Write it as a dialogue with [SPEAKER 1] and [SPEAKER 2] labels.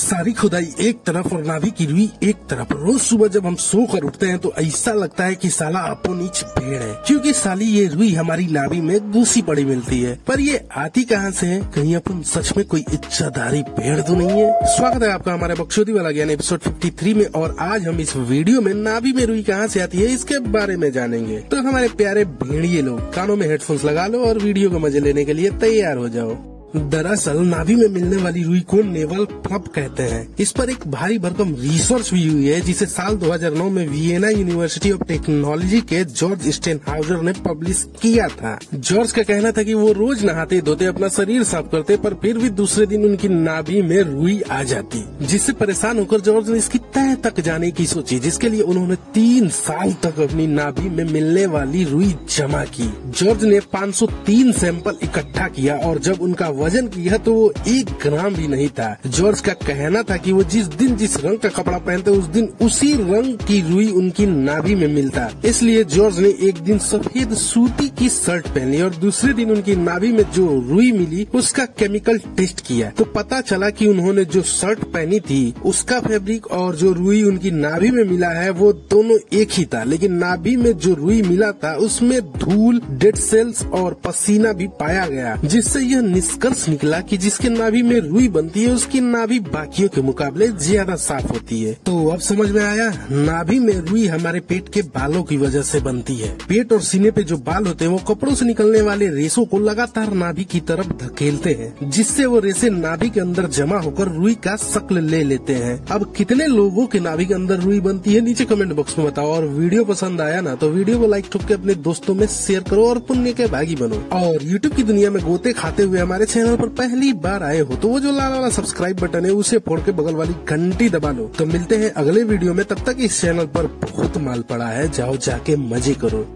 [SPEAKER 1] सारी खुदाई एक तरफ़ और नाभि की रुई एक तरफ़। रोज सुबह जब हम सो कर उठते हैं तो ऐसा लगता है कि साला अपो नीच पेड़ है। क्योंकि साली ये रुई हमारी नाभि में दूसरी पड़ी मिलती है। पर ये आती कहाँ से है? कहीं अपन सच में कोई इच्छाधारी पेड़ तो नहीं है। स्वागत है आपका हमारे बक्सोदी वाला ज्ञान एपिसोड 53 में, और आज हम इस वीडियो में नाभि में रुई कहाँ से आती है, इसके बारे में जानेंगे। तो हमारे प्यारे भेड़िए लोग, कानों में हेडफोन्स लगा लो और वीडियो के मज़े लेने के लिए तैयार हो जाओ। दरअसल नाभि में मिलने वाली रुई को नेवल फ्लप कहते हैं। इस पर एक भारी भरकम रिसर्च भी हुई है, जिसे साल 2009 में वियना यूनिवर्सिटी ऑफ़ टेक्नोलॉजी के जॉर्ज स्टेनहाउजर ने पब्लिश किया था। जॉर्ज का कहना था कि वो रोज नहाते धोते अपना शरीर साफ़ करते, पर फिर भी दूसरे दिन उनकी नाभि में रुई आ जाती, जिससे परेशान होकर जॉर्ज ने इसकी तह तक जाने की सोची, जिसके लिए उन्होंने तीन साल तक अपनी नाभि में मिलने वाली रुई जमा की। जॉर्ज ने 503 सैंपल इकट्ठा किया, और जब उनका वज़न किया तो वो एक ग्राम भी नहीं था। जॉर्ज का कहना था कि वो जिस दिन जिस रंग का कपड़ा पहनते, उस दिन उसी रंग की रुई उनकी नाभि में मिलता। इसलिए जॉर्ज ने एक दिन सफ़ेद सूती की शर्ट पहनी और दूसरे दिन उनकी नाभि में जो रुई मिली, उसका केमिकल टेस्ट किया। तो पता चला कि उन्होंने जो शर्ट पहनी थी, उसका फैब्रिक और जो रुई उनकी नाभि में मिला है, वो दोनों एक ही था। लेकिन नाभि में जो रुई मिला था, उसमें धूल, डेड सेल्स और पसीना भी पाया गया, जिससे यह निष्कर्ष निष्कर्ष निकला कि जिसके नाभि में रुई बनती है, उसकी नाभि बाकियों के मुकाबले ज़्यादा साफ़ होती है। तो अब समझ में आया, नाभि में रुई हमारे पेट के बालों की वजह से बनती है। पेट और सीने पे जो बाल होते हैं, वो कपड़ों से निकलने वाले रेशों को लगातार नाभि की तरफ़ धकेलते हैं, जिससे वो रेसे नाभि के अंदर जमा होकर रुई का शक्ल ले लेते हैं। अब कितने लोगों के नाभि के अंदर रुई बनती है, नीचे कमेंट बॉक्स में बताओ। और वीडियो पसंद आया ना तो वीडियो को लाइक ठुक के अपने दोस्तों में शेयर करो और पुण्य के भागी बनो। और यूट्यूब की दुनिया में गोते खाते हुए हमारे चैनल पर पहली बार आए हो तो वो जो लाल वाला सब्सक्राइब बटन है, उसे फोड़ के बगल वाली घंटी दबा लो। तो मिलते हैं अगले वीडियो में, तब तक इस चैनल पर बहुत माल पड़ा है, जाओ जाके मज़े करो।